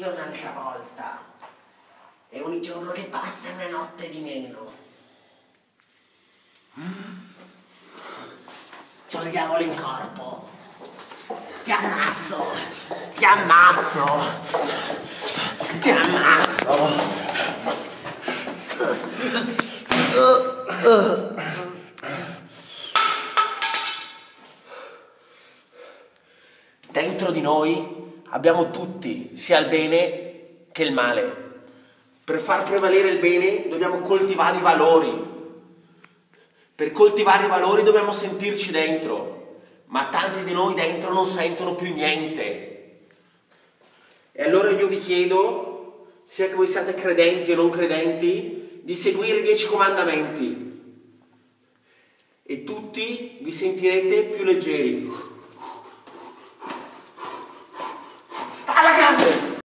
vive un'altra volta. E ogni giorno che passa è una notte di meno. C'ho il diavolo in corpo. Ti ammazzo! Ti ammazzo! Ti ammazzo! Dentro di noi abbiamo tutti, sia il bene che il male. Per far prevalere il bene dobbiamo coltivare i valori. Per coltivare i valori dobbiamo sentirci dentro, ma tanti di noi dentro non sentono più niente. E allora io vi chiedo, sia che voi siate credenti o non credenti, di seguire i dieci comandamenti. E tutti vi sentirete più leggeri.